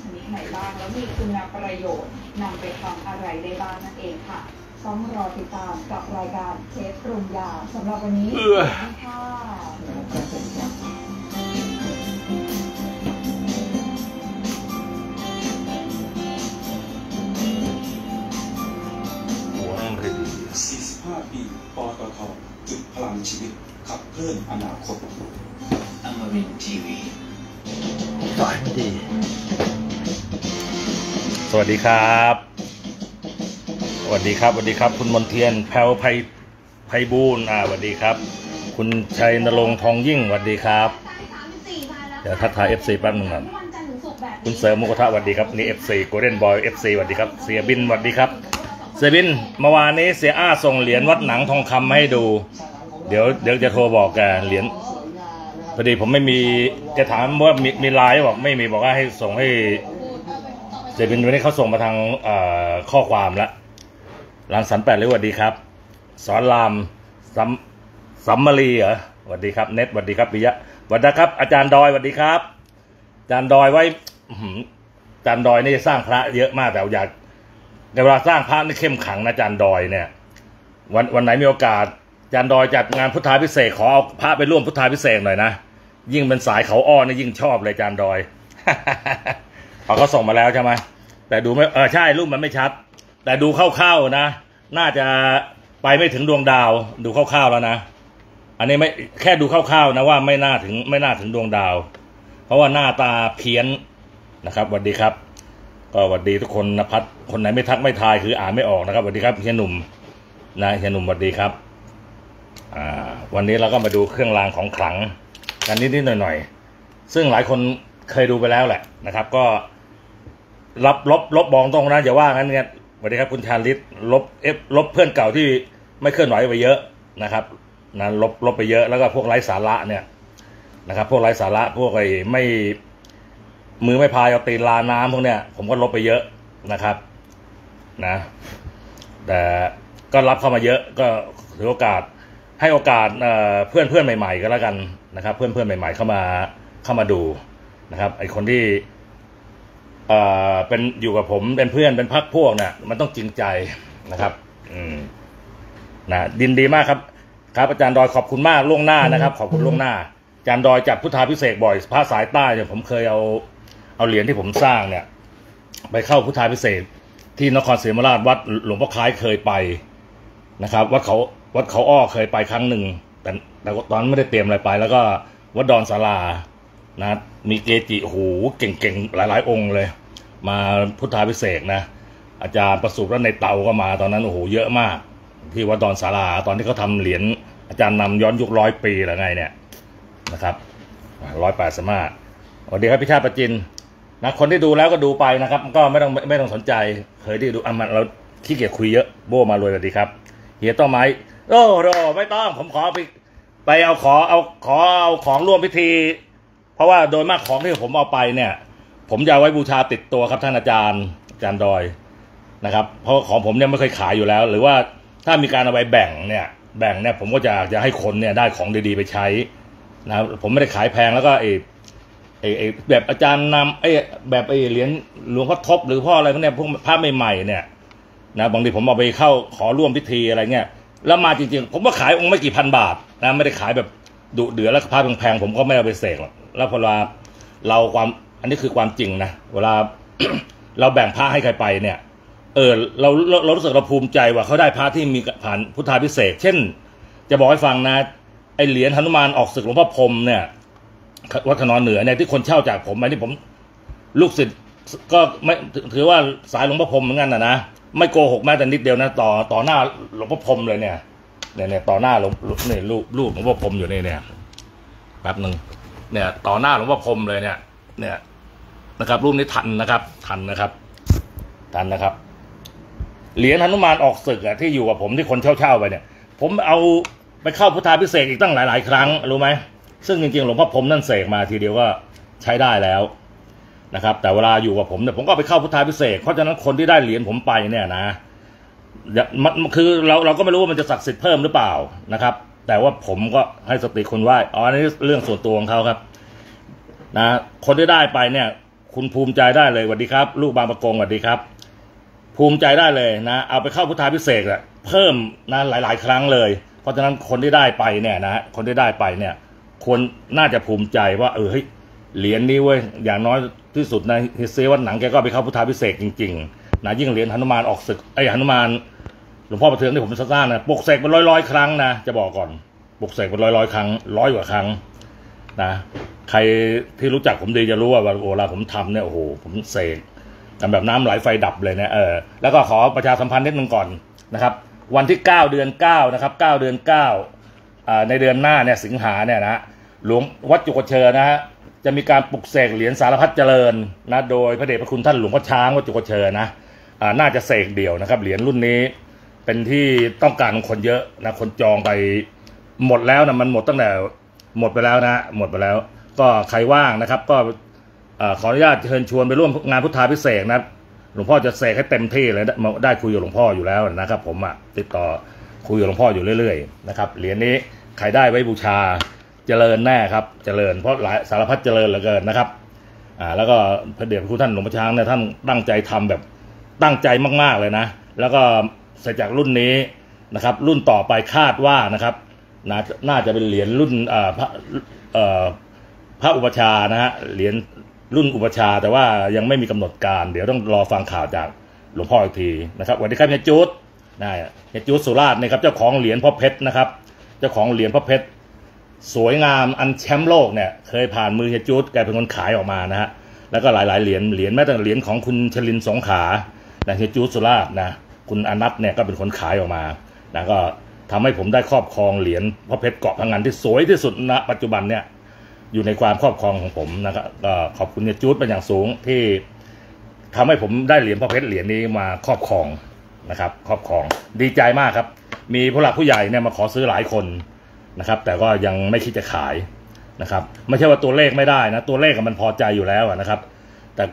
ชนิดไหนบ้าง แล้วมีคุณประโยชน์นำไปทำอะไรได้บ้างนั่นเองค่ะ ต้องรอติดตามกับรายการเชฟปรุงยาสำหรับวันนี้เอื้อสวัสดีค่ะหัวมันพอดี45 ปีปตทจุดพลังชีวิต ขับเคลื่อนอนาคตอมรินทร์ทีวีสายมันดีส สวัสดีครับ สวัสดีครับ สวัสดีครับ คุณมนเทียนแพลวไพไพบูลอ่าสวัสดีครับ คุณชัยนรงค์ทองยิ่งสวัสดีครับ เดี๋ยวทักทาย FC แป๊บหนึ่งก่อนคุณเสริมมุกทะสวัสดีครับ นี่ FC Golden Boy FC สวัสดีครับ เสี่ยบินสวัสดีครับ เสี่ยบิน เมื่อวานนี้เสี่ยอ้าส่งเหรียญวัดหนังทองคำมาให้ดู เดี๋ยวเดี๋ยวจะโทรบอกแกเหรียญพอดีผมไม่มีจะถามว่ามีมีไลน์บอกไม่มีบอกว่าให้ส่งให้ เสียบินวันนี้เขาส่งมาทางข้อความละรังสรรแปดเลยสวัสดีครับ สอนรามสัมสัมมารีเหรอสวัสดีครับ เน็ตสวัสดีครับปิยะสวัสดีครับ อาจารย์ดอยสวัสดีครับ อาจารย์ดอยไว้อาจารย์ดอยนี่สร้างพระเยอะมากแต่อยากในเวลาสร้างพระนี่เข้มขังนะอาจารย์ดอยเนี่ยวันวันไหนมีโอกาสอาจารย์ดอยจัดงานพุทธาพิเศษขอเอาพระไปร่วมพุทธาพิเศษหน่อยนะยิ่งเป็นสายเขาอ้อนี่ยิ่งชอบเลยอาจารย์ดอย เขาส่งมาแล้วใช่ไหมแต่ดูไม่เออใช่รูปมันไม่ชัด แต่ดูคร่าวๆนะ น่าจะไปไม่ถึงดวงดาว ดูคร่าวๆแล้วนะอันนี้ไม่แค่ดูคร่าวๆนะว่าไม่น่าถึงไม่น่าถึงดวงดาว เพราะว่าหน้าตาเพี้ยนนะครับสวัสดีครับ ก็สวัสดีทุกคนนะพัดคนไหนไม่ทักไม่ทายคืออ่านไม่ออกนะครับสวัสดีครับเฮียหนุ่มนะเฮียหนุ่มสวัสดีครับอ่าวันนี้เราก็มาดูเครื่องรางของขลังกันนิดๆหน่อยๆ ซึ่งหลายคนเคยดูไปแล้วแหละนะครับ ก็ รับลบลบบองตรงนะอย่าว่างั้นเนี่ยสวัสดีครับคุณชาลิตลบเอฟลบเพื่อนเก่าที่ไม่เคลื่อนไหวไปเยอะนะครับนะลบลบไปเยอะแล้วก็พวกไร้สาระเนี่ยนะครับ พวกไร้สาระพวกไอ้ไม่มือไม่พายเอาตีนลาน้ำพวกเนี้ยผมก็ลบไปเยอะนะครับนะ แต่ก็รับเข้ามาเยอะก็ถือโอกาสให้โอกาสเอ่อเพื่อนเพื่อนใหม่ ๆ ก็แล้วกันนะครับ เพื่อนเพื่อนใหม่ ๆ เข้ามาเข้ามาดูนะครับไอคนที่ เอ่อเป็นอยู่กับผมเป็นเพื่อนเป็นพักพวกเนี่ยมันต้องจริงใจนะครับ อืมนะดินดีมากครับ ครับอาจารย์ดอยขอบคุณมากล่วงหน้านะครับ ขอบคุณล่วงหน้าอาจารย์ดอยจัดพุทธาพิเศษกบ่อยพระสายใต้เนี่ยผมเคยเอาเอาเหรียญที่ผมสร้างเนี่ย ไปเข้าพุทธาพิเศษกที่นครศรีธรรมราชวัดหลวงพ่อคล้ายเคยไปนะครับวัดเขาวัดเขาอ้อเคยไปครั้งหนึ่งแต่แต่ตอนนั้นไม่ได้เตรียมอะไรไป แล้วก็วัดดอนศาลา นะมีเกจิโหเก่งๆ หลายๆ องค์เลย มาพุทธาพิเศษกนะ อาจารย์ประสูติรัตน์ในเตาก็มาตอนนั้นโอ้โหเยอะมาก ที่วัดดอนศาลาตอนที่เขาทำเหรียญอาจารย์นำย้อนยุคร้อยปีหรือไงเนี่ยนะครับร้อยแปดสมาสวัสดีครับพิชาติประจินนะคนที่ดูแล้วก็ดูไปนะครับ ก็ไม่ต้องไม่ต้องสนใจ เคยที่ดูอะมันเราขี้เกียจคุยเยอะโบมารวยสวัสดีครับเฮียต้อไม้โอ้โหไม่ต้องผมขอไปไปเอาขอเอาขอเอาของร่วมพิธี เพราะว่าโดยมากของที่ผมเอาไปเนี่ย ผมจะไว้บูชาติดตัวครับท่านอาจารย์อาจารย์ดอยนะครับ เพราะของผมเนี่ยไม่เคยขายอยู่แล้ว หรือว่าถ้ามีการเอาไปแบ่งเนี่ย แบ่งเนี่ยผมก็จะจะให้คนเนี่ยได้ของดีๆไปใช้นะครับผมไม่ได้ขายแพงแล้วก็ไอ้ไอ้ไอ้แบบอาจารย์นำไอ้แบบไอ้เหรียญหลวงพ่อทบหรือพ่ออะไรพวกเนี้ยพวกพระใหม่ๆเนี่ยนะบางทีผมเอาไปเข้าขอร่วมพิธีอะไรเงี้ยแล้วมาจริงๆ ผมก็ขายองค์ไม่กี่พันบาทนะไม่ได้ขายแบบดุเดือดแล้วพระแพงๆผมก็ไม่เอาไปเสกหรอก แล้วพอเวลาเราความอันนี้คือความจริงนะเวลาเราแบ่งพระให้ใครไปเนี่ย เออเราเราเรารู้สึกเราภูมิใจว่าเขาได้พระที่มีผ่านพุทธาพิเศษ เช่น จะบอกให้ฟังนะไอเหรียญหนุมานออกศึกหลวงพ่อพรมเนี่ยวัดขนอนเหนือเนี่ยที่คนเช่าจากผมอันนี้ผมลูกศิษย์ก็ไม่ถือว่าสายหลวงพ่อพรมเหมือนกันนะนะไม่โกหกแม้แต่นิดเดียวนะต่อต่อหน้าหลวงพ่อพรมเลยเนี่ยเนี่ยต่อหน้าหลวงเนี่ยรูปรูปหลวงพ่อพรมอยู่นี่เนี่ยแป๊บหนึ่ง เนี่ยต่อหน้าหลวงพ่อพรมเลยเนี่ยเนี่ยนะครับ รูปนี้ทันนะครับ ทันนะครับ ทันนะครับ เหรียญหนุมานออกศึกอะที่อยู่กับผมที่คนเช่าๆไปเนี่ย ผมเอาไปเข้าพุทธาพิเศษอีกตั้งหลายๆ ครั้งรู้ไหมซึ่งจริงๆหลวงพ่อผมนั่นเสกมาทีเดียวก็ใช้ได้แล้วนะครับ แต่เวลาอยู่กับผมเนี่ยผมก็ไปเข้าพุทธาพิเศษเพราะฉะนั้นคนที่ได้เหรียญผมไปเนี่ยนะอย่ามันคือเราเราก็ไม่รู้ว่ามันจะศักดิ์สิทธิ์เพิ่มหรือเปล่านะครับ แต่ว่าผมก็ให้สติคนไหว้อ๋ออันนี้เรื่องส่วนตัวของเขาครับ นะ คนที่ได้ไปเนี่ย คุณภูมิใจได้เลยสวัสดีครับ ลูกบางประกงสวัสดีครับ ภูมิใจได้เลยนะ เอาไปเข้าพุทธาพิเศษอะเพิ่มนะหลาย ๆ ครั้งเลย เพราะฉะนั้นคนที่ได้ไปเนี่ยนะคนที่ได้ไปเนี่ยควรน่าจะภูมิใจว่า เออเฮ้ยเหรียญนี้เว้ยอย่างน้อยที่สุดในฮิสเซวัดหนังแกก็ไปเข้าพุทธาพิเศษจริงๆนะยิ่งเหรียญหนุมานออกศึกไอ้หนุมาน หลวงพ่อประเทืองที่ผมสร้างนะปลุกเสกเป็นร้อยๆครั้งนะจะบอกก่อนปลุกเสกเป็นร้อยๆครั้งร้อยกว่าครั้งนะใครที่รู้จักผมดีจะรู้ว่าเวลาผมทำเนี่ยโอ้โหผมเสกกันแบบน้ำไหลไฟดับเลยเนี่ยเออแล้วก็ขอประชาสัมพันธ์นิดนึงก่อนนะครับ วันที่ 9 เดือน9นะครับ9เดือน9อ่าในเดือนหน้าเนี่ยสิงหาเนี่ยนะหลวงวัดจุกเชอนะฮะจะมีการปลุกเสกเหรียญสารพัดเจริญนะโดยพระเดชพระคุณท่านหลวงพ่อช้างวัดจุกเชอนะน่าจะเสกเดี่ยวนะครับเหรียญรุ่นนี้ เป็นที่ต้องการของคนเยอะนะคนจองไปหมดแล้วนะมันหมดตั้งแต่หมดไปแล้วนะหมดไปแล้ว ก็ใครว่างนะครับ ก็ขออนุญาตเชิญชวนไปร่วมงานพุทธาพิเศษนะหลวงพ่อจะเสกให้เต็มที่เลยได้มาได้คุยกับหลวงพ่ออยู่แล้วนะครับ ผมอะติดต่อคุยกับหลวงพ่ออยู่เรื่อยๆนะครับเหรียญนี้ใครได้ไว้บูชาเจริญแน่ครับเจริญเพราะหลายสารพัดเจริญเหลือเกินนะครับอ่าแล้วก็พระเดชพระคุณท่านหลวงพ่อช้างเนี่ยท่านตั้งใจทำแบบตั้งใจมากๆเลยนะ แล้วก็ จจากรุ่นนี้นะครับ รุ่นต่อไปคาดว่านะครับน่าจะน่าจะเป็นเหรียญรุ่นพระอ่อพระอุปชานะฮะเหรียญรุ่นอุปชาแต่ว่ายังไม่มีกำหนดการ เดี๋ยวต้องรอฟังข่าวจากหลวงพ่ออีกทีนะครับสวัสดีครับเฮียจูดนะเฮียจูดสุราษฎร์นะครับเจ้าของเหรียญพ่อเพชรนะครับ เจ้าของเหรียญพ่อเพชรสวยงามอันแชมป์โลกเนี่ยเคยผ่านมือเฮียจูดแกเป็นคนขายออกมานะฮะแล้วก็หลายๆเหรียญเหรียญแม้แต่เหรียญของคุณชลินสงขานะเฮียจูดสุราษฎร์นะ คุณอนัทเนี่ยก็เป็นคนขายออกมานะก็ทำให้ผมได้ครอบครองเหรียญพระเพชรเกาะพังงานที่สวยที่สุดณปัจจุบันเนี่ยอยู่ในความครอบครองของผมนะครับก็ขอบคุณเนี่ยจูดเป็นอย่างสูงที่ทำให้ผมได้เหรียญพระเพชรเหรียญนี้มาครอบครองนะครับ ครอบครองดีใจมากครับ มีผู้หลักผู้ใหญ่เนี่ยมาขอซื้อหลายคนนะครับ แต่ก็ยังไม่คิดจะขายนะครับ ไม่ใช่ว่าตัวเลขไม่ได้นะ ตัวเลขมันพอใจอยู่แล้วนะครับ แต่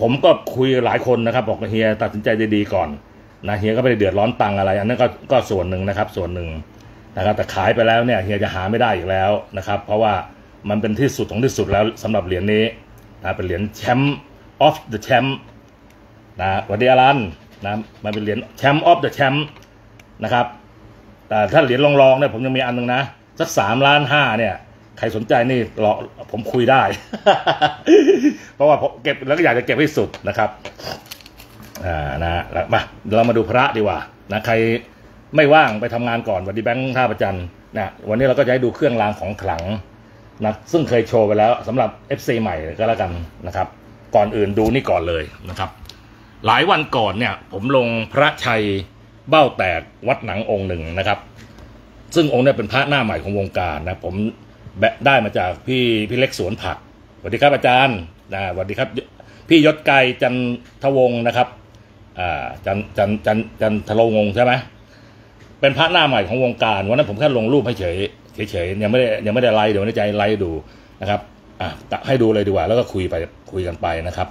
ผมก็คุยหลายคนนะครับ บอกเฮียตัดสินใจดีๆก่อน นะเฮียก็ไม่ได้เดือดร้อนตังอะไร อันนั้นก็ก็ส่วนหนึ่งนะครับส่วนหนึ่งนะครับแต่ขายไปแล้วเนี่ยเฮียจะหาไม่ได้อีกแล้วนะครับ เพราะว่ามันเป็นที่สุดของที่สุดแล้วสำหรับเหรียญนี้นะเป็นเหรียญ champ of the champ นะวันดีอารันนะมันเป็นเหรียญ champ of the champ นะครับแต่ถ้าเหรียญรองๆเนี่ยผมยังมีอันหนึ่งนะสักสามล้านห้าเนี่ยใครสนใจนี่รอผมคุยได้ เพราะว่าผมเก็บแล้วก็อยากจะเก็บให้สุดนะครับ อ่านะมาเรามาดูพระดีกว่านะใครไม่ว่างไปทำงานก่อนวันดีแบงค์ท่าประจันทร์นะวันนี้เราก็จะให้ดูเครื่องรางของขลังนะซึ่งเคยโชว์ไปแล้วสำหรับ FC ใหม่ก็แล้วกันนะครับ ก่อนอื่นดูนี่ก่อนเลยนะครับ หลายวันก่อนเนี่ย ผมลงพระชัยเบ้าแตกวัดหนังองค์หนึ่งนะครับ ซึ่งองค์เนี่ยเป็นพระหน้าใหม่ของวงการนะผมแบะได้มาจากพี่พี่เล็กสวนผักสวัสดีครับอาจารย์นะสวัสดีครับ พี่ยศไกรจันทวงศ์นะครับ อ่าจันจันจันจันทะลงงใช่ไหมเป็นพระหน้าใหม่ของวงการวันนั้นผมแค่ลงรูปให้เฉยเฉยๆยังไม่ได้ยังไม่ได้ไลฟ์เดี๋ยวในใจไลฟ์ดูนะครับอะให้ดูเลยดีกว่า แล้วก็คุยไปคุยกันไปนะครับ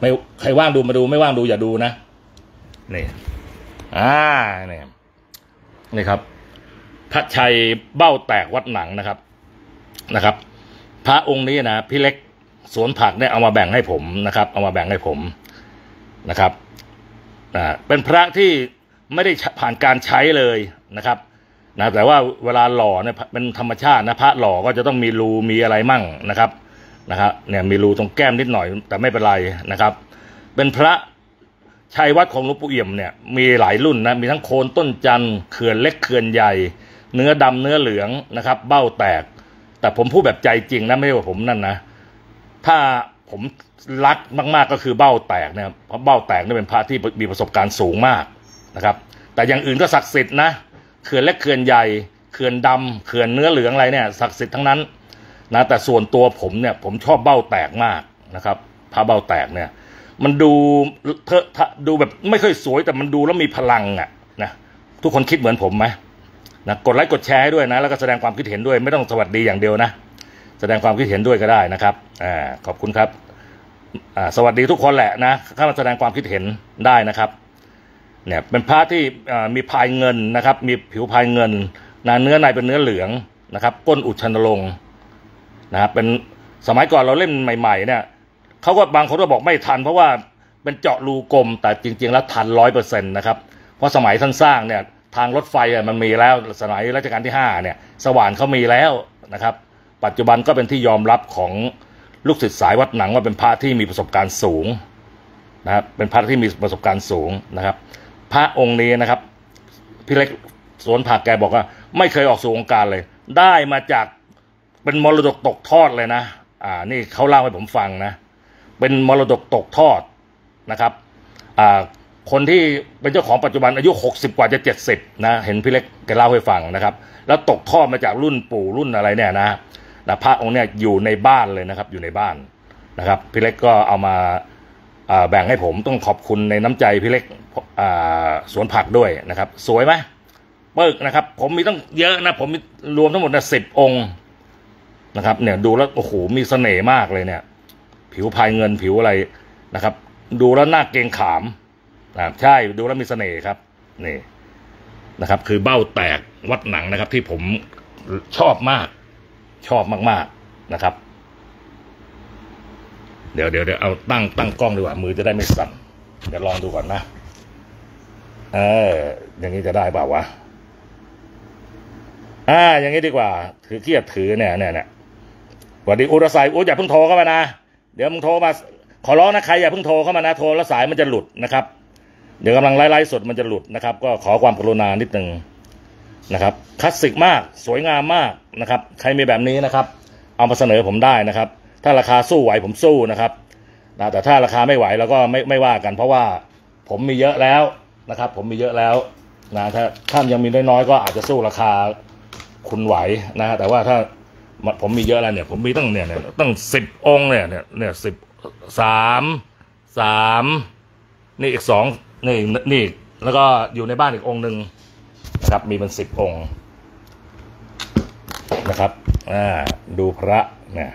ไม่ใครว่างดูมาดูไม่ว่างดูอย่าดูนะนี่อ่าเนี่ยนี่ครับ พระชัยเบ้าแตกวัดหนังนะครับนะครับ พระองค์นี้นะพี่เล็กสวนผักเนี่ยเอามาแบ่งให้ผมนะครับ เอามาแบ่งให้ผม นะครับเป็นพระที่ไม่ได้ผ่านการใช้เลยนะครับนะแต่ว่าเวลาหล่อเนี่ยเป็นธรรมชาตินะพระหล่อก็จะต้องมีรูมีอะไรมั่งนะครับนะครับเนี่ยมีรูตรงแก้มนิดหน่อยแต่ไม่เป็นไรนะครับ เป็นพระชัยวัดของหลวงปู่เอี่ยมเนี่ยมีหลายรุ่นนะมีทั้งโคนต้นจันทร์เขื่อนเล็กเขื่อนใหญ่ เนื้อดำเนื้อเหลืองนะครับ เบ้าแตก แต่ผมพูดแบบใจจริงนะไม่ใช่ว่าผมนั่นนะ ถ้าผม รักมากๆก็คือเบ้าแตกนะครับเพราะเบ้าแตกนี่เป็นพระที่มีประสบการณ์สูงมากนะครับ แต่อย่างอื่นก็ศักดิ์สิทธิ์นะเขื่อนเล็กเขื่อนใหญ่เขื่อนดำเขื่อนเนื้อเหลืองอะไรเนี่ยศักดิ์สิทธิ์ทั้งนั้นนะแต่ส่วนตัวผมเนี่ยผมชอบเบ้าแตกมากนะครับพระเบ้าแตกเนี่ย มันดูเทอะทะดูแบบไม่ค่อยสวยแต่มันดูแล้วมีพลังอะนะทุกคนคิดเหมือนผมไหมนะกดไลค์กดแชร์ด้วยนะ แล้วก็แสดงความคิดเห็นด้วยไม่ต้องสวัสดีอย่างเดียวนะ แสดงความคิดเห็นด้วยก็ได้นะครับอ่าขอบคุณครับ สวัสดีทุกคนแหละนะเข้ามาแสดงความคิดเห็นได้นะครับเนี่ยเป็นพระที่มีพายเงินนะครับ มีผิวพายเงินนะเนื้อในเป็นเนื้อเหลืองนะครับ ก้นอุดชันลงนะครับเป็นสมัยก่อนเราเล่นใหม่ ๆ เนี่ยเขาก็บางคนก็บอกไม่ทัน เพราะว่าเป็นเจาะรูกลมแต่จริง ๆ แล้วทันร้อยเปอร์เซ็นต์นะครับ เพราะสมัยท่านสร้างเนี่ยทางรถไฟมันมีแล้วสมัยรัชกาลที่ห้าเนี่ย สว่านเขามีแล้วนะครับ ปัจจุบันก็เป็นที่ยอมรับของ ลูกศิษย์สายวัดหนังว่าเป็นพระที่มีประสบการณ์สูงนะครับเป็นพระที่มีประสบการณ์สูงนะครับ พระองค์นี้นะครับพี่เล็กสวนผักแกบอกว่า ไม่เคยออกสู่วงการเลย ได้มาจากเป็นมรดกตกทอดเลยนะอ่านี่เขาเล่าให้ผมฟังนะ เป็นมรดกตกทอดนะครับอ่าคนที่เป็นเจ้าของปัจจุบันอายุ 60 กว่าจะ 70 นะ เห็นพี่เล็กแกเล่าให้ฟังนะครับ แล้วตกทอดมาจากรุ่นปู่รุ่นอะไรเนี่ยนะ นะพระองค์เนี่ยอยู่ในบ้านเลยนะครับ อยู่ในบ้านนะครับ พี่เล็กก็เอามาแบ่งให้ผมต้องขอบคุณในน้ำใจพี่เล็กสวนผักด้วยนะครับ สวยไหมเปิกนะครับ ผมมีต้องเยอะนะ ผมมีรวมทั้งหมดนะสิบองค์นะครับ เนี่ยดูแล้วโอ้โหมีเสน่ห์มากเลยเนี่ย ผิวพายเงินผิวอะไรนะครับ ดูแล้วน่าเกงขามนะใช่ดูแล้วมีเสน่ห์ครับนี่นะครับ คือเบ้าแตกวัดหนังนะครับ ที่ผมชอบมาก ชอบมากๆนะครับ เดี๋ยวเดี๋ยวเดี๋ยวเอาตั้งตั้งกล้องดีกว่ามือจะได้ไม่สั่นเดี๋ยวลองดูก่อนนะเอออย่างนี้จะได้เปล่าวะอ่า อย่างนี้ดีกว่า ถือเครียดถือเนี่ยเนี่ยเนี่ยสวัสดีอุรสายอุยอย่าเพิ่งโทรเข้ามานะเดี๋ยวมึงโทรมา ขอร้องนะใครอย่าเพิ่งโทรเข้ามานะโทรแล้วสายมันจะหลุดนะครับ เดี๋ยวกำลังไล่ๆสดมันจะหลุดนะครับ ก็ขอความกรุณานิดนึง นะครับคลาสสิกมากสวยงามมากนะครับใครมีแบบนี้นะครับ เอามาเสนอผมได้นะครับ ถ้าราคาสู้ไหวผมสู้นะครับนะแต่ถ้าราคาไม่ไหวเราก็ไม่ไม่ว่ากัน เพราะว่าผมมีเยอะแล้วนะครับ ผมมีเยอะแล้วนะถ้าถ้ายังมีน้อยๆก็อาจจะสู้ราคาคุณไหวนะแต่ว่าถ้าผมมีเยอะแล้วเนี่ย ผมมีตั้งเนี่ยเนี่ยตั้งสิบองค์เนี่ยเนี่ยเนี่ยสิบสามสามนี่อีกสองนี่นี่แล้วก็อยู่ในบ้านอีกองค์หนึ่ง นะครับมีเป็นสิบองค์นะครับอ่าดูพระเนี่ย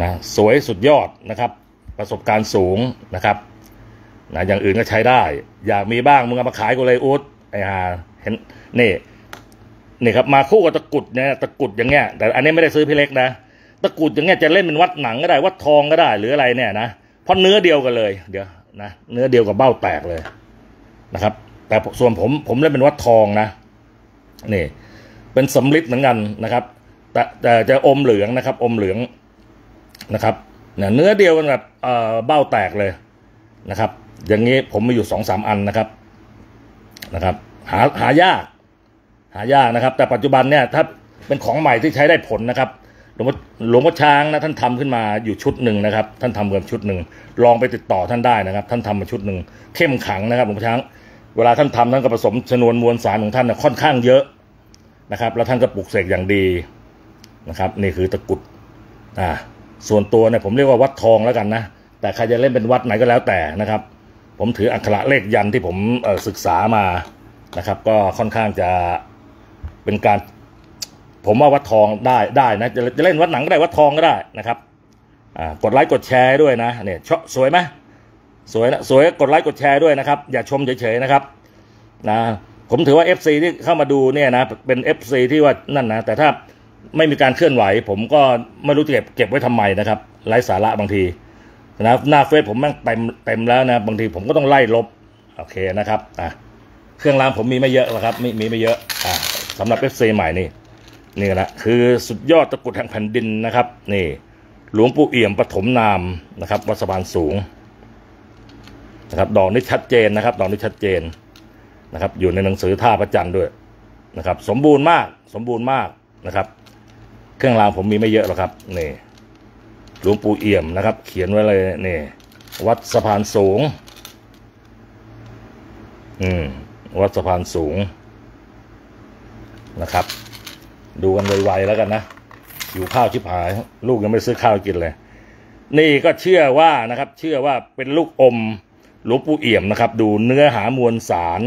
นะสวยสุดยอดนะครับ ประสบการณ์สูงนะครับนะอย่างอื่นก็ใช้ได้ อยากมีบ้างมึงเอามาขายกูเลยอุดไอ้ห่าเห็นนี่นี่ครับมาคู่กับตะกุดเนี่ยตะกุดอย่างเงี้ย แต่อันนี้ไม่ได้ซื้อพี่เล็กนะตะกุดอย่างเงี้ยจะเล่นเป็นวัดหนังก็ได้ วัดทองก็ได้ หรืออะไรเนี่ยนะเพราะเนื้อเดียวกันเลย เดี๋ยวนะเนื้อเดียวกับเบ้าแตกเลยนะครับ แต่ส่วนผมผมเล่นเป็นวัดทองนะนี่เป็นสำลิดเหมือนกันนะครับ แต่แต่จะอมเหลืองนะครับ อมเหลืองนะครับเนี่ยเนื้อเดียวกันแบบเอ่อเบ้าแตกเลยนะครับ อย่างนี้ผมมีอยู่สองสามอันนะครับนะครับ หาหายากหายากนะครับ แต่ปัจจุบันเนี่ยถ้าเป็นของใหม่ที่ใช้ได้ผลนะครับหลวงพ่อหลวงพ่อช้างนะท่านทำขึ้นมาอยู่ชุดหนึ่งนะครับ ท่านทำเกินชุดหนึ่งลองไปติดต่อท่านได้นะครับ ท่านทำมาชุดหนึ่งเข้มขังนะครับหลวงพ่อช้าง เวลาท่านทำท่านก็ผสมชนวนมวลสารของท่านนะค่อนข้างเยอะนะครับ แล้วท่านก็ปลุกเสกอย่างดีนะครับ นี่คือตะกุดอ่าส่วนตัวเนี่ยผมเรียกว่าวัดทองแล้วกันนะ แต่ใครจะเล่นเป็นวัดไหนก็แล้วแต่นะครับ ผมถืออักขระเลขยันที่ผมศึกษามานะครับ ก็ค่อนข้างจะเป็นการ ผมว่าวัดทองได้ได้นะจะจะเล่นวัดหนังก็ได้วัดทองก็ได้นะครับอ่ากดไลค์กดแชร์ด้วยนะเนี่ยชอบสวยไหม สวยนะสวยกดไลค์กดแชร์ด้วยนะครับ อย่าชมเฉยๆนะครับนะผมถือว่า FC ที่เข้ามาดูเนี่ยนะเป็น FC ที่ว่านั่นนะ แต่ถ้าไม่มีการเคลื่อนไหว ผมก็ไม่รู้จะเก็บเก็บไว้ทำไมนะครับไร้สาระบางทีนะหน้าเฟซผมแม่งเต็มเต็มแล้วนะบางทีผมก็ต้องไล่ลบโอเคนะครับอะเครื่องรางผมมีไม่เยอะหรอกครับมีมีไม่เยอะอะสำหรับ FC ใหม่นี่นี่แหละคือสุดยอดตะกุดแห่งแผ่นดินนะครับ นี่ หลวงปู่เอี่ยมปฐมนามนะครับวัดสะพานสูง นะครับ ดอกนี้ชัดเจนนะครับ ดอกนี้ชัดเจนนะครับ อยู่ในหนังสือท่าพระจันทร์ด้วยนะครับ สมบูรณ์มาก สมบูรณ์มากนะครับ เครื่องรางผมมีไม่เยอะหรอกครับนี่หลวงปู่เอี่ยมนะครับ เขียนไว้เลยนี่วัดสะพานสูง อืม วัดสะพานสูงนะครับ ดูกันไวๆแล้วกันนะหิวข้าวชิบหาย ลูกยังไม่ซื้อข้าวกินเลย นี่ก็เชื่อว่านะครับ เชื่อว่าเป็นลูกอม หลวงปู่เอี่ยมนะครับ ดูเนื้อหามวลสาร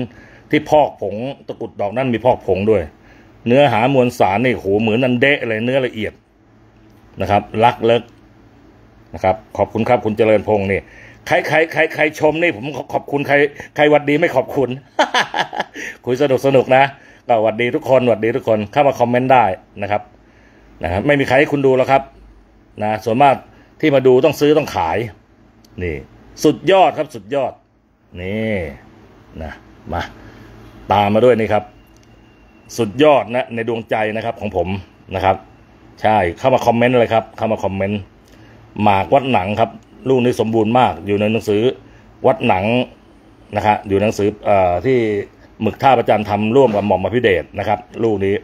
ที่พอกผงตะกุดดอกนั้นมีพอกผงด้วย เนื้อหามวลสารนี่โหเหมือนนันเดะเลยเนื้อละเอียดนะครับลักเลิกนะครับ ขอบคุณครับคุณเจริญพงศ์นี่ใครใครใครใครชมนี่ผมขอบคุณใครใครหวัดดีไม่ขอบคุณ คุยสนุกสนุกนะก็หวัดดีทุกคนหวัดดีทุกคนเข้ามาคอมเมนต์ได้นะครับนะครับไม่มีใครให้คุณดูแล้วครับนะส่วนมากที่มาดูต้องซื้อต้องขายนี่ สุดยอดครับสุดยอด นี่นะมาตามมาด้วยนี่ครับ สุดยอดนะในดวงใจนะครับของผมนะครับ ใช่เข้ามาคอมเมนต์เลยครับ เข้ามาคอมเมนต์หมากวัดหนังครับลูกนี้สมบูรณ์มากอยู่ในหนังสือวัดหนังนะครับอยู่หนังสือออที่หมึกท่าประจันทำร่วมกับหม่อมอภิเดชนะครับ ลูกนี้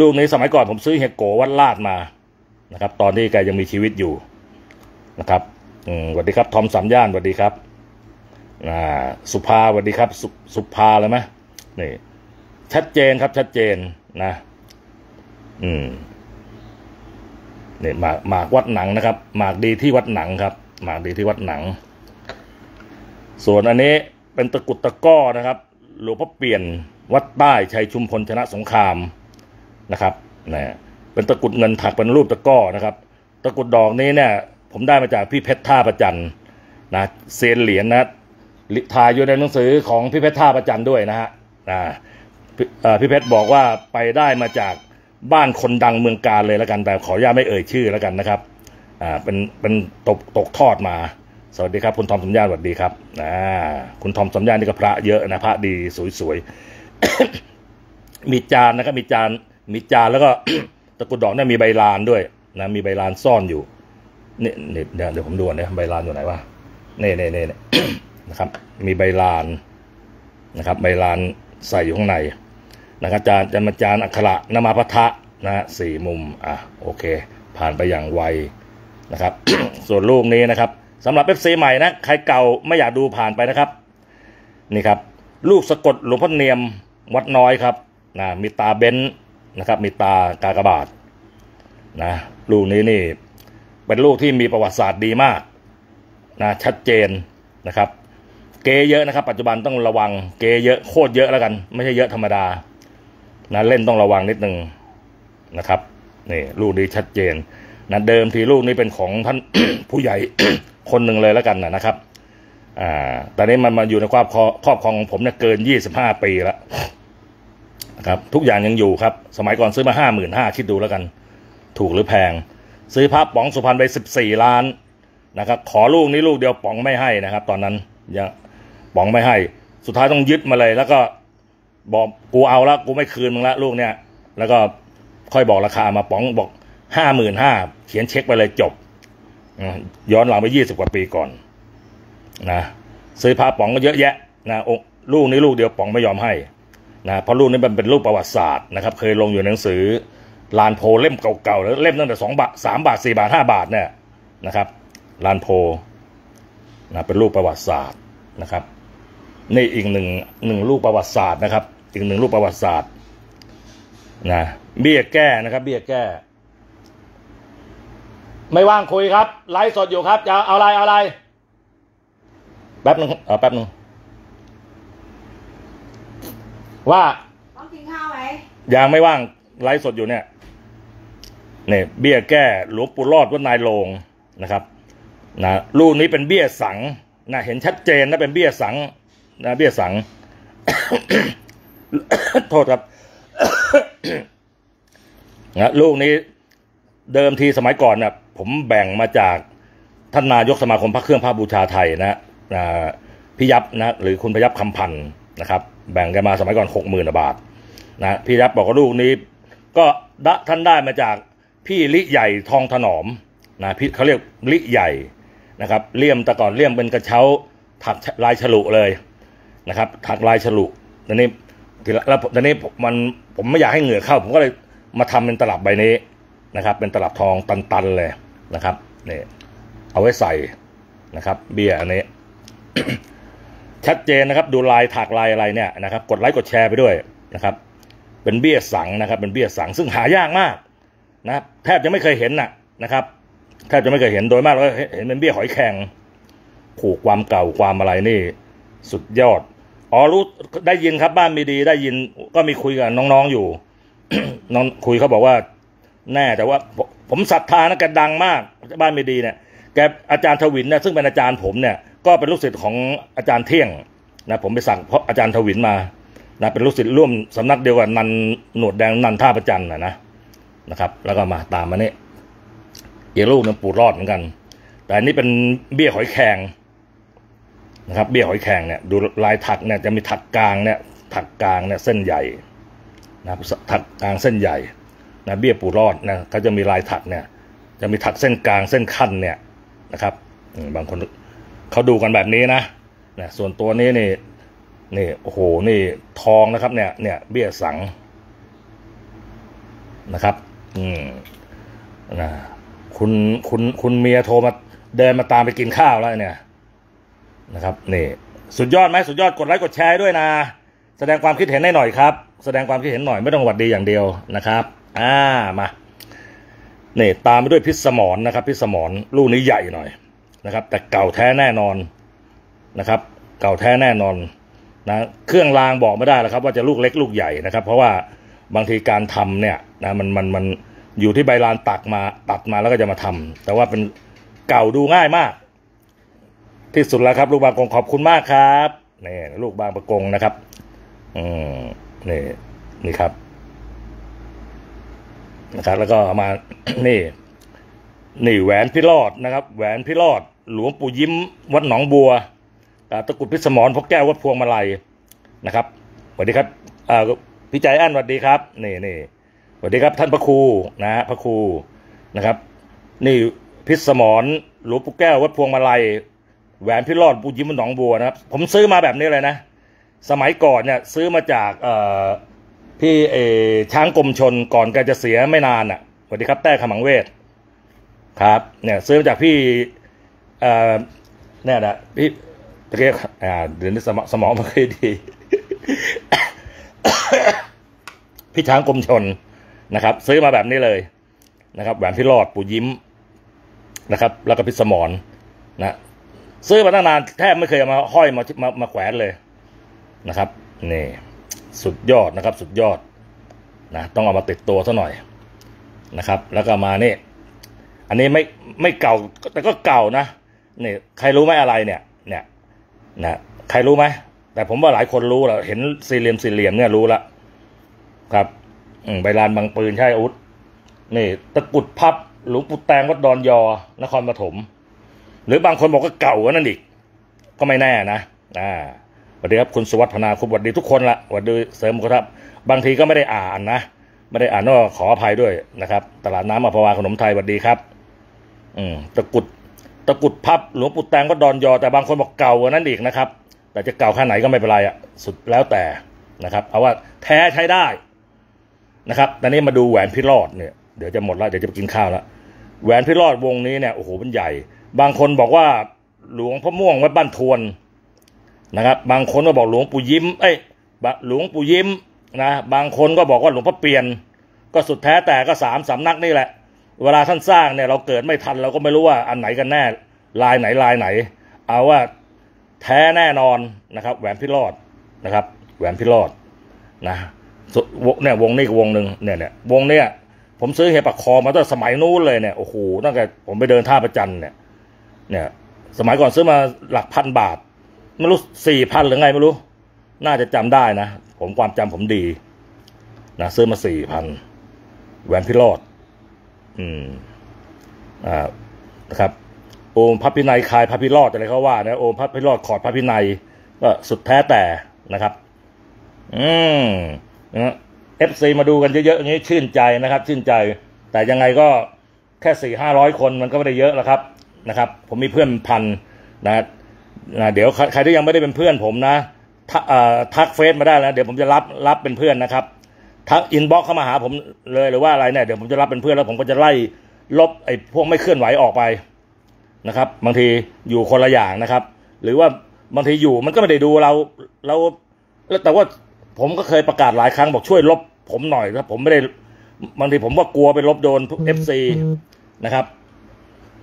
ลูกนี้สมัยก่อนผมซื้อเฮยโกวัดลาดมานะครับ ตอนที่แกยังมีชีวิตอยู่นะครับ สวัสดีครับทอมสามย่านสวัสดีครับสุภาสวัสดีครับ สุสุภาเลยไหมนี่ ชัดเจนครับ ชัดเจนนะ อืมเนี่ยหมากหมากวัดหนังนะครับ หมากดีที่วัดหนังครับ หมากดีที่วัดหนัง ส่วนอันนี้เป็นตะกุดตะก้อนะครับหลวงพ่อเปลี่ยนวัดใต้ชัยชุมพลชนะสงครามนะครับนะเป็นตะกุดเงินถักเป็นรูปตะก้อนะครับ ตะกุดดอกนี้เนี่ย ผมได้มาจากพี่เพชรท่าประจันนะเซียนเหรียญนะถ่ายอยู่ในหนังสือของพี่เพชรท่าประจันด้วยนะฮะพี่เพี่เพชรบอกว่าไปได้มาจากบ้านคนดังเมืองการเลยแล้วกัน แต่ขออนุญาตไม่เอ่ยชื่อแล้วกันนะครับอ่าเป็นเป็นตกตกทอดมา สวัสดีครับ คุณทอมสัญญาณสวัสดีครับอ่าคุณทอมสัญญาณนี่ก็พระเยอะนะพระดีสวยๆมีจานนะครับมีจานมีจานแล้วก็ตะกุดดอกเนี่ยมีใบลานด้วยนะมีใบลานซ่อนอยู่ นี่นี่เดี๋ยวเดี๋ยวผมดูนะใบลานอยู่ไหนวะนี่นี่นี่นี่นะครับ มีใบลานนะครับ ใบลานใส่อยู่ข้างในนะครับจารจะมาจารอักขระนะมะพะทะนะฮะสี่มุมอะโอเค ผ่านไปอย่างไวนะครับ ส่วนลูกนี้นะครับสำหรับ FC ใหม่นะใครเก่าไม่อยากดูผ่านไปนะครับ นี่ครับ ลูกสะกดหลวงพ่อเนียมวัดน้อยครับนะมีตาเบนนะครับ มีตากากบาทนะลูกนี้นี่ เป็นลูกที่มีประวัติศาสตร์ดีมากนะชัดเจนนะครับ เกเยอะนะครับ ปัจจุบันต้องระวังเกเยอะโคตรเยอะแล้วกัน ไม่ใช่เยอะธรรมดานะเล่นต้องระวังนิดนึงนะครับนี่ลูกนี้ชัดเจนนะเดิมทีลูกนี้เป็นของท่านผู้ใหญ่คนหนึ่งเลยแล้วกันนะครับอ่าตอนนี้มันมาอยู่ในความครอบครอบครองของผมเนี่ยเกินยี่สิบห้าปีแล้วนะครับทุกอย่างยังอยู่ครับ สมัยก่อนซื้อมาห้าหมื่นห้าคิดดูแล้วกัน ถูกหรือแพง ซื้อพระป๋องสุพรรณไปสิบสี่ล้านนะครับ ขอลูกนี้ลูกเดียวป๋องไม่ให้นะครับ ตอนนั้นยังป๋องไม่ให้ สุดท้ายต้องยึดมาเลย แล้วก็บอกกูเอาแล้วกูไม่คืนมึงละลูกเนี่ย แล้วก็ค่อยบอกราคามาป๋องบอกห้าหมื่นห้าเขียนเช็คไปเลยจบย้อนหลังไปยี่สิบกว่าปีก่อนนะซื้อพระป๋องก็เยอะแยะนะองลูกนี้ลูกเดียวป๋องไม่ยอมให้นะเพราะลูกนี้มันเป็นลูกประวัติศาสตร์นะครับ เคยลงอยู่หนังสือ ลานโพเล่มเก่าๆแล้วเล่มตั้งแต่สองบาทสามบาทสี่บาทห้าบาทเนี่ยนะครับ ลานโพนะเป็นลูกประวัติศาสตร์นะครับนี่อีกหนึ่งหนึ่งลูกประวัติศาสตร์นะครับ อีกหนึ่งลูกประวัติศาสตร์นะเบี้ยแก้นะครับ เบี้ยแก้ ไม่ว่างคุยครับไลฟ์สดอยู่ครับจะเอาอะไรเอาอะไรแป๊บนึงเออแป๊บนึงว่าต้องกินข้าวไหมยังไม่ว่างไลฟ์สดอยู่เนี่ย เนี่ยเบี้ยแก้หลวงปู่รอดวัดนายโลงนะครับนะลูกนี้เป็นเบี้ยสังนะเห็นชัดเจนนะเป็นเบี้ยสังนะเบี้ยสัง โทษครับนะลูกนี้เดิมทีสมัยก่อนนะผมแบ่งมาจากท่านนายกสมาคมพระเครื่องพระบูชาไทยนะอ่าพี่ยับนะหรือคุณพยับคำพันธ์นะครับ แบ่งกันมาสมัยก่อนหกหมื่นบาทนะพี่ยับบอกว่าลูกนี้ ก็ดะท่านได้มาจาก พี่ลิใหญ่ทองถนอมนะพี่เขาเรียกลิใหญ่นะครับเลี่ยมแต่ก่อนเลี่ยมเป็นกระเช้าถักลายฉลุเลยนะครับ ถักลายฉลุตอนนี้ทีละแล้วตอนนี้มันผมไม่อยากให้เหงื่อเข้า ผมก็เลยมาทำเป็นตลับใบนี้นะครับ เป็นตลับทองตันๆเลยนะครับนี่เอาไว้ใส่นะครับ เบี้ยอันนี้ ชัดเจนนะครับ ดูลายถักลายอะไรเนี่ยนะครับ กดไลค์กดแชร์ไปด้วยนะครับ เป็นเบี้ยสังนะครับ เป็นเบี้ยสังซึ่งหายากมาก นะแทบจะไม่เคยเห็นน่ะนะครับแทบจะไม่เคยเห็นโดยมากแล้วเห็นเป็นเบี้ยหอยแครงผูกความเก่าความอะไรนี่ สุดยอดอ๋อรู้ได้ยินครับบ้านมีดีได้ยินก็มีคุยกับน้องๆอยู่น้องคุยเขาบอกว่า แน่แต่ว่า ผมศรัทธานะแกดังมาก บ้านมีดีเนี่ยแกอาจารย์ทวินเนี่ยซึ่งเป็นอาจารย์ผมเนี่ยก็เป็นลูกศิษย์ของอาจารย์เที่ยงนะผมไปสั่งเพราะอาจารย์ทวินมานะเป็นลูกศิษย์ร่วมสำนักเดียวกับนันหนวดแดงนันท่าประจันนะนะ นะครับ แล้วก็มาตามมาเนี่ยอีกลูกหนึงปูรอดเหมือนกัน แต่อันนี้เป็นเบี้ยหอยแครงนะครับ เบี้ยหอยแครงเนี่ยดูลายถักเนี่ยจะมีถักกลางเนี่ยถักกลางเนี่ยเส้นใหญ่นะครับถักกลางเส้นใหญ่นะเบี้ยปูรอดนะเขาจะมีลายถักเนี่ย จะมีถักเส้นกลางเส้นขั้นเนี่ยนะครับบางคนเขาดูกันแบบนี้นะนะส่วนตัวนี้นี่นี่โอ้โหนี่ทองนะครับเนี่ยเนี่ยเบี้ยสังนะครับ อืมนะคุณคุณคุณเมียโทรมาเดินมาตามไปกินข้าวแล้วเนี่ย นะครับนี่สุดยอดไหมสุดยอดกดไลค์กดแชร์ด้วยนะ แสดงความคิดเห็นให้หน่อยครับ แสดงความคิดเห็นหน่อยไม่ต้องหวัดดีอย่างเดียวนะครับ อ่ามานี่ตามไปด้วยพิษสมรนนะครับ พิษสมรลูกนี้ใหญ่หน่อยนะครับ แต่เก่าแท้แน่นอนนะครับ เก่าแท้แน่นอนนะเครื่องรางบอกไม่ได้แล้วครับ ว่าจะลูกเล็กลูกใหญ่นะครับ เพราะว่า บางทีการทำเนี่ยนะมันมันมันอยู่ที่ใบลานตักมาตัดมาแล้วก็จะมาทำแต่ว่าเป็นเก่าดูง่ายมาก ที่สุดแล้วครับ ลูกบางกงขอบคุณมากครับนี่ลูกบางประกงนะครับ อืมนี่นี่ครับนะครับ แล้วก็มานี่ นี่แหวนพิรอดนะครับ แหวนพิรอด หลวงปู่ยิ้ม วัดหนองบัวตะกุดพิสมรพกแก้ววัดพวงมาลัยนะครับสวัสดีครับอ่า พี่ใจอั้นสวัสดีครับนี่นี่สวัสดีครับท่านพระครูนะฮะพระครูนะครับ นี่พิสมรหลวงปู่แก้ววัดพวงมาลัยแหวนพิรอดปู่ยิ้มหนองบัวนะครับ ผมซื้อมาแบบนี้เลยนะ สมัยก่อนเนี่ยซื้อมาจากเอ่อพี่เออช้างกรมชนก่อนแกจะเสียไม่นานอะสวัสดีครับแต้ขมังเวทครับ เนี่ยซื้อมาจากพี่เอ่อเนี่ยนะพี่ตะเกียบอ่าเดี๋ยวนี้สมองสมองไม่ค่อยดี พี่ช้างกรมชนนะครับ ซื้อมาแบบนี้เลยนะครับแหวนพี่รอดปู่ยิ้มนะครับ แล้วก็พิสมรนนะซื้อมาตั้งนานแทบไม่เคยมาห้อยมามามาแขวนเลยนะครับนี่สุดยอดนะครับ สุดยอดนะต้องเอามาติดตัวซะหน่อยนะครับ แล้วก็มานี่อันนี้ไม่ไม่เก่าแต่ก็เก่านะนี่ใครรู้ไหมอะไรเนี่ย เนี่ยนะใครรู้ไหม แต่ผมว่าหลายคนรู้แล้วเห็นสี่เหลี่ยมสี่เหลี่ยมเนี่ยรู้ละครับอืมใบลานบางปืนใช่อาวุธนี่ตะกุดพับหลวงปู่แตงวัดดอนยอ นครปฐมหรือบางคนบอกว่าเก่ากว่านั่นอีก ก็ไม่แน่นะอ่าสวัสดีครับคุณสุวัฒนาคุณสวัสดีทุกคนละสวัสดีเสริมครับ บางทีก็ไม่ได้อ่านนะไม่ได้อ่านก็ขออภัยด้วยนะครับ ตลาดน้ำอภาวาขนมไทยสวัสดีครับ อืมตะกุดตะกุดพับหลวงปู่แตงก็ดอนยอ แต่บางคนบอกเก่ากว่านั้นอีกนะครับ แต่จะเก่าแค่ไหนก็ไม่เป็นไรอะสุดแล้วแต่นะครับเอาว่าแท้ใช้ได้นะครับตอนนี้มาดูแหวนพิรอดเนี่ยเดี๋ยวจะหมดแล้วเดี๋ยวจะไปกินข้าวแล้วแหวนพิรอดวงนี้เนี่ยโอ้โหมันใหญ่ บางคนบอกว่าหลวงพ่อม่วงวัดบ้านทวนนะครับ บางคนก็บอกหลวงปู่ยิ้ม เอ้ยหลวงปู่ยิ้มนะบางคนก็บอกว่าหลวงพ่อเปลี่ยน ก็สุดแท้แต่ก็สามสำนักนี่แหละ เวลาท่านสร้างเนี่ยเราเกิดไม่ทันเราก็ไม่รู้ว่าอันไหนกันแน่ลายไหนลายไหน เอาว่า แท้แน่นอนนะครับแหวนพิรอดนะครับแหวนพิรอดนะเนี่ยวงนี้กับวงหนึ่งเนี่ยเนี่ยวงเนี่ยผมซื้อเฮปักคอมาตั้งสมัยนู้นเลยเนี่ยโอ้โหตั้งแต่ผมไปเดินท่าประจันเนี่ยเนี่ยสมัยก่อนซื้อมาหลักพันบาท ไม่รู้สี่พันหรือไงไม่รู้ น่าจะจำได้นะ ผมความจำผมดีนะซื้อมาสี่พันแหวนพิโรธอืมอ่านะครับ โอมพระพินัยคายพระพิโรธอะไรเขาว่านะโอมพระพิโรธขอดพระพินัยก็สุดแท้แต่นะครับ อืมนะ FC มาดูกันเยอะๆอย่างนี้ชื่นใจนะครับ ชื่นใจ แต่ยังไงก็แค่สี่ห้าร้อยคนมันก็ไม่ได้เยอะแล้วครับนะครับ ผมมีเพื่อนพันนะนะเดี๋ยวใครที่ยังไม่ได้เป็นเพื่อนผมนะทักเอ่อทักเฟซมาได้แล้วเดี๋ยวผมจะรับรับเป็นเพื่อนนะครับทัก inbox เข้ามาหาผมเลยหรือว่าอะไรเนี่ยเดี๋ยวผมจะรับเป็นเพื่อนแล้วผมก็จะไล่ลบไอ้พวกไม่เคลื่อนไหวออกไป นะครับ บางทีอยู่คนละอย่างนะครับ หรือว่าบางทีอยู่มันก็ไม่ได้ดูเราเราแล้วแต่ว่าผมก็เคยประกาศหลายครั้งบอกช่วยลบ ผมหน่อยนะผมไม่ได้บางทีผมก็กลัวไปลบโดน FC นะครับ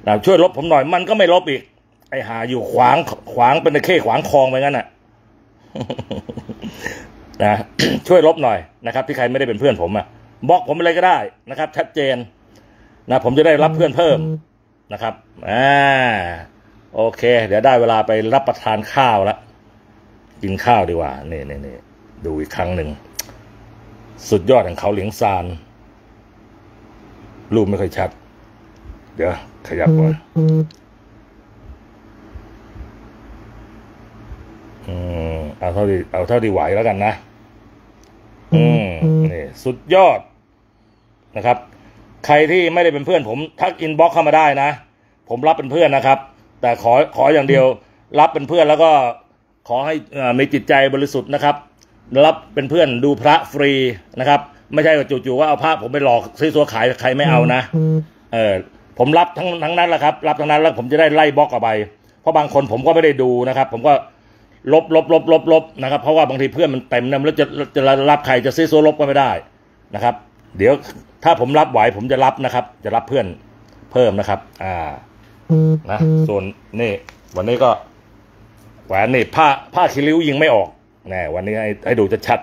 นะช่วยลบผมหน่อยมันก็ไม่ลบอีก ไอ้หาอยู่ขวางขวางเป็นตะเข้ขวางคลองไปงั้นน่ะนะช่วยลบหน่อยนะครับ ที่ใครไม่ได้เป็นเพื่อนผมอะบล็อกผมไปเลยก็ได้นะครับ ชัดเจนนะผมจะได้รับเพื่อนเพิ่ม นะครับอ่าโอเค เดี๋ยวได้เวลาไปรับประทานข้าวแล้วกินข้าวดีกว่านี่นี่นี่ดูอีกครั้งหนึ่ง สุดยอดของเขาเหลียงซาน รูปไม่ค่อยชัด เดี๋ยว ขยับก่อนอืมเอาเท่าที่เอาเท่าที่ไหวแล้วกันนะ อืมนี่ สุดยอดนะครับ ใครที่ไม่ได้เป็นเพื่อนผมทักอินบ็อกเข้ามาได้นะ ผมรับเป็นเพื่อนนะครับ แต่ขอขออย่างเดียว รับเป็นเพื่อนแล้วก็ขอให้เอ่อมีจิตใจบริสุทธิ์นะครับ รับเป็นเพื่อนดูพระฟรีนะครับ ไม่ใช่ว่าจู่ๆว่าเอาพระผมไปหลอกซื้อตัวขายใครไม่เอานะเออผมรับทั้งทั้งนั้นแหละครับ รับทั้งนั้นแล้วผมจะได้ไล่บล็อกออกไป เพราะบางคนผมก็ไม่ได้ดูนะครับ ผมก็ลบลบลบลบลบนะครับ เพราะว่าบางทีเพื่อนมันเต็มนะแล้วจะจะรับใครจะซื้อโซลบก็ไม่ได้นะครับ เดี๋ยวถ้าผมรับไหวผมจะรับนะครับ จะรับเพื่อนเพิ่มนะครับ อ่านะส่วนนี่วันนี้ก็แหวนนี่ผ้าผ้าคิริ้วยิงไม่ออกแน่วันนี้ให้ให้ดูจะชัด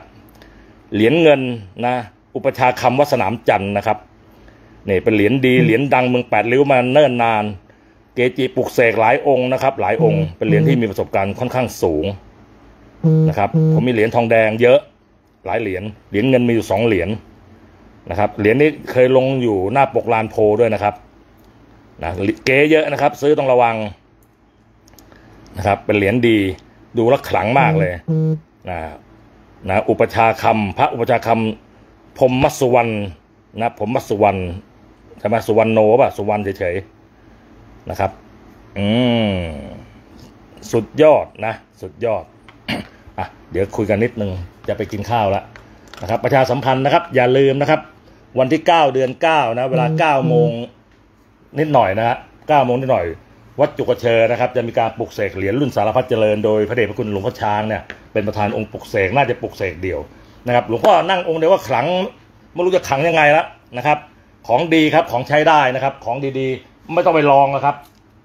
เหรียญเงินนะ อุปชฌาย์คำวัดสนามจันทร์นะครับนี่เป็นเหรียญดีเหรียญดังเมืองแปดริ้วมาเนิ่นนาน เกจิปลุกเสกหลายองค์นะครับ หลายองค์เป็นเหรียญที่มีประสบการณ์ค่อนข้างสูงนะครับ ผมมีเหรียญทองแดงเยอะ หลายเหรียญเหรียญเงินมีอยู่สองเหรียญ นะครับเหรียญนี้เคยลงอยู่หน้าปกลานโพด้วยนะครับนะเก๋เยอะนะครับ ซื้อต้องระวังนะครับ เป็นเหรียญดีดูแลวขลังมากเลยนะนะอุปชฌาย์คำพระอุปชฌาย์คำพรหมมัสสุวรรณนะผมมัสสุวรรณใช่ไหมสุวรรณโนป่ะสุวรรณเฉยๆนะครับ อืมสุดยอดนะ สุดยอดอะเดี๋ยวคุยกันนิดนึงจะไปกินข้าวแล้วนะครับ ประชาสัมพันธ์นะครับ อย่าลืมนะครับ วันที่เก้าเดือนเก้านะ เวลาเก้าโมงนิดหน่อยนะฮะเก้าโมงนิดหน่อย วัดจุกเชอนะครับ จะมีการปลุกเสกเหรียญรุ่นสารพัดเจริญโดยพระเดชพระคุณหลวงพ่อช้างเนี่ยเป็นประธานองค์ปลุกเสกน่าจะปลุกเสกเดียวนะครับ หลวงพ่อนั่งองค์เดียวว่าขลังไม่รู้จะขลังยังไงละนะครับ ของดีครับของใช้ได้นะครับ ของดีๆ ไม่ต้องไปลองนะครับ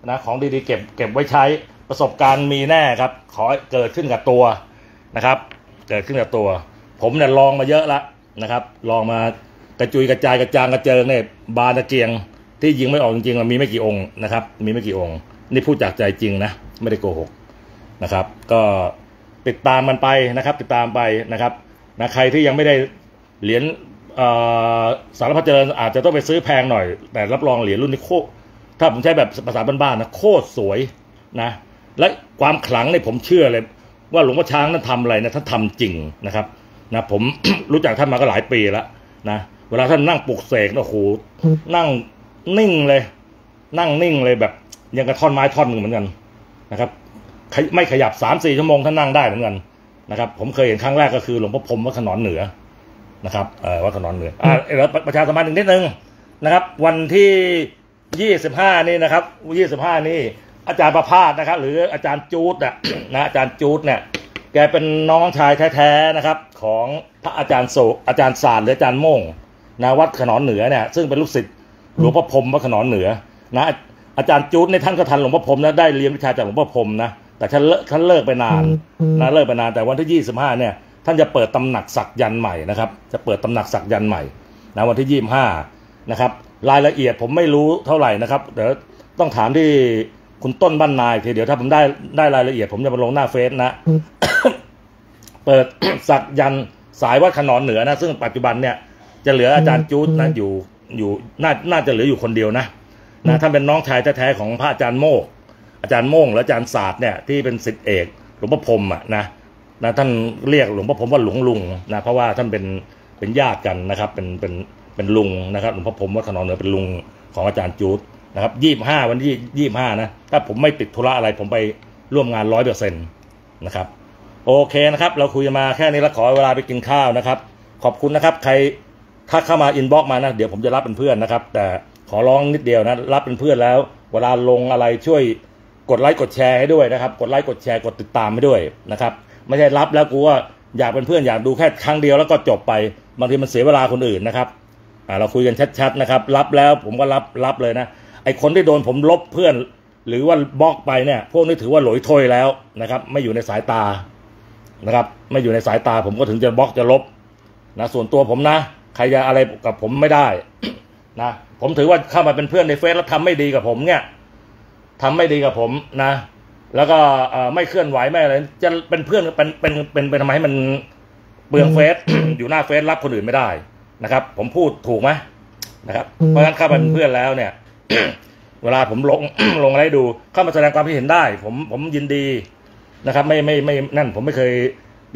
นะของดีๆเก็บเก็บไว้ใช้ประสบการณ์มีแน่ครับ ขอให้เกิดขึ้นกับตัวนะครับ เกิดขึ้นกับตัว ผมเนี่ยลองมาเยอะละนะครับ ลองมาก ระจุยกระจายกระจางกระเจิงเนี่ยบานตะเกียง ที่ยิงไม่ออกจริงๆมันมีไม่กี่องค์นะครับ มีไม่กี่องค์ นี่พูดจากใจจริงนะ ไม่ได้โกหกนะครับ ก็ติดตามมันไปนะครับ ติดตามไปนะครับนะใครที่ยังไม่ได้เหรียญอ่อสารพัดเจริญอาจจะต้องไปซื้อแพงหน่อย แต่รับรองเหรียญรุ่นนี้โคถ้าผมใช้แบบภาษาบ้านๆนะโคตรสวยนะ และความขลังเนี่ยผมเชื่อเลย ว่าหลวงพ่อช้างนั้นทำอะไรนะท่านทำจริงนะครับนะผมรู้จักท่านมาก็หลายปีแล้วนะ วลาท่านนั่งปลุกเสกนะโอ้โหนั่งนิ่งเลย นั่งนิ่งเลยแบบยังกระท่อนไม้ท่อนหนึ่งเหมือนกันนะครับขยไม่ขยับสามสี่ชั่วโมงท่านนั่งได้เหมือนกันนะครับ ผมเคยเห็นครั้งแรกก็คือหลวงพ่อพรหมวัดขนอนเหนือนะครับเอ่อวัดขนอนเหนืออ่าแล้วประชาสัมพันธ์อีกนิดนึงนะครับ วันที่ยี่สิบห้านี่นะครับยี่สิบห้านี่ อาจารย์ประพาสนะครับ หรืออาจารย์จูดน่ะนะอาจารย์จูดเนี่ยแกเป็นน้องชายแท้ๆนะครับ ของพระอาจารย์โศกอาจารย์ศาสตร์หรืออาจารย์โม่ง นะวัดขนอนเหนือเนี่ยซึ่งเป็นลูกศิษย์หลวงพ่อพรหมวัดขนอนเหนือนะอาจารย์จูดในท่านก็ทันหลวงพ่อพรหมนะได้เรียนวิชาจากหลวงพ่อพรหมนะแต่ท่านเลิกท่านเลิกไปนานนะเลิกไปนานแต่วันที่ยี่สิบห้าเนี่ยท่านจะเปิดตำหนักศักยันต์ใหม่นะครับ จะเปิดตำหนักศักยันต์ใหม่นะวันที่ยี่สิบห้านะครับ รายละเอียดผมไม่รู้เท่าไหร่นะครับเดี๋ยวต้องถามที่คุณต้นบ้านนายทีเดี๋ยวถ้าผมได้ได้รายละเอียด ผมจะมาลงหน้าเฟซนะ เปิดศักยันต์สายวัดขนอนเหนือนะ ซึ่งปัจจุบันเนี่ย จะเหลืออาจารย์จูดนะอยู่อยู่น่าน่าจะเหลืออยู่คนเดียวนะนะท่านเป็นน้องชายแท้ๆของพระอาจารย์โมก อาจารย์โม่งและอาจารย์ศาสตร์เนี่ยที่เป็นศิษย์เอกหลวงพ่อพรหมอะนะนะท่านเรียกหลวงพ่อพรหมว่าหลวงลุงนะเพราะว่าท่านเป็นเป็นญาติกันนะครับ เป็นเป็นเป็นลุงนะครับหลวงพ่อพรหมวัดขนอนเหนือเป็นลุงของอาจารย์จูดนะครับยี่ห้าวันที่ยี่ห้านะถ้าผมไม่ติดธุระอะไรผมไปร่วมงานร้อยเปอร์เซ็นต์นะครับ โอเคนะครับ เราคุยกันมาแค่นี้แล้วขอเวลาไปกินข้าวนะครับ ขอบคุณนะครับ ใคร ถ้าเข้ามา inbox มานะ เดี๋ยวผมจะรับเป็นเพื่อนนะครับ แต่ขอร้องนิดเดียวนะ รับเป็นเพื่อนแล้ว เวลาลงอะไรช่วยกดไลค์กดแชร์ให้ด้วยนะครับ กดไลค์กดแชร์กดติดตามให้ด้วยนะครับ ไม่ใช่รับแล้วกูว่าอยากเป็นเพื่อนอยากดูแค่ครั้งเดียวแล้วก็จบไปบางทีมันเสียเวลาคนอื่นนะครับอ่าเราคุยกันชัดๆนะครับ รับแล้วผมก็รับรับเลยนะไอคนที่โดนผมลบเพื่อน หรือว่าบล็อกไปเนี่ย พวกนี้ถือว่าหลอยถ้วยแล้วนะครับ ไม่อยู่ในสายตานะครับ ไม่อยู่ในสายตาผมก็ถึงจะบล็อกจะลบนะส่วนตัวผมนะ ใครจะอะไรกับผมไม่ได้นะผมถือว่าเข้ามาเป็นเพื่อนในเฟซแล้วทำไม่ดีกับผมเนี่ยทำไม่ดีกับผมนะ แล้วก็เอ่อไม่เคลื่อนไหวไม่อะไรจะเป็นเพื่อนเป็นเป็นเป็นเป็นทำไมให้มันเปลืองเฟซอยู่หน้าเฟซรับคนอื่นไม่ได้นะครับ ผมพูดถูกไหมนะครับ เพราะฉะนั้นเข้ามาเป็นเพื่อนแล้วเนี่ย เวลาผมลงลงอะไรให้ดูเข้ามาแสดงความคิดเห็นได้ ผมผมยินดีนะครับ ไม่ไม่ไม่นั่นผมไม่เคย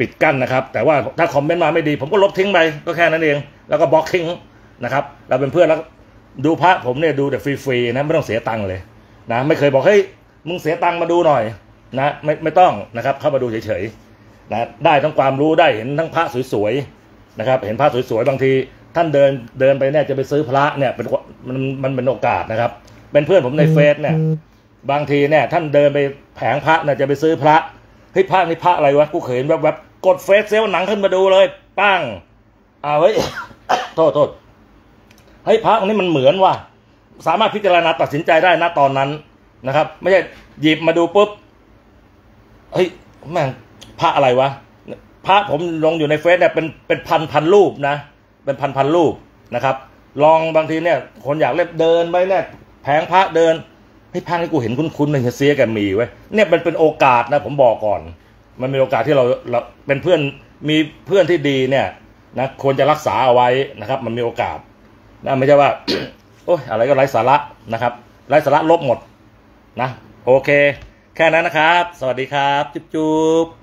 ปิดกั้นนะครับ แต่ว่าถ้าคอมเมนต์มาไม่ดี ผมก็ลบทิ้งไปก็แค่นั้นเอง แล้วก็บล็อกทิ้งนะครับ เราเป็นเพื่อนแล้วดูพระผมเนี่ยดูแต่ฟรีๆนะไม่ต้องเสียตังค์เลยนะไม่เคยบอกเฮ้ยมึงเสียตังค์มาดูหน่อยนะไม่ไม่ต้องนะครับ เข้ามาดูเฉยๆนะได้ทั้งความรู้ได้เห็นทั้งพระสวยๆนะครับ เห็นพระสวยๆบางทีท่านเดินเดินไปเนี่ยจะไปซื้อพระเนี่ยเป็นมันมันเป็นโอกาสนะครับ เป็นเพื่อนผมในเฟซเนี่ยบางทีเนี่ยท่านเดินไปแผงพระเนี่ยจะไปซื้อพระเฮ้ยพระนี่พระอะไรวะกูเห็นแวบๆ กดเฟซเซลหนังขึ้นมาดูเลยปั้งอ้าวเฮ้ยโทษโทษเฮ้ยพระองค์นี้มันเหมือนว่ะสามารถพิจารณาตัดสินใจได้นะตอนนั้นนะครับ ไม่ใช่หยิบมาดูปุ๊บเฮ้ยแม่งพระอะไรวะพระผมลงอยู่ในเฟซเนี่ยเป็นเป็นพันพันรูปนะ เป็นพันพันรูปนะครับ ลองบางทีเนี่ย คนอยากเล่นเดินไปเนี่ยแผงพระเดินเฮ้พระนี่กูเห็นคุ้นๆในเซียแกมีไว้เนี่ยมันเป็นโอกาสนะ ผมบอกก่อน มันมีโอกาสที่เราเราเป็นเพื่อนมีเพื่อนที่ดีเนี่ยนะควรจะรักษาเอาไว้นะครับ มันมีโอกาสนะไม่ใช่ว่าโอ้ยอะไรก็ไร้สาระนะครับไร้สาระลบหมดนะ โอเค แค่นั้นนะครับ สวัสดีครับ จุ๊บ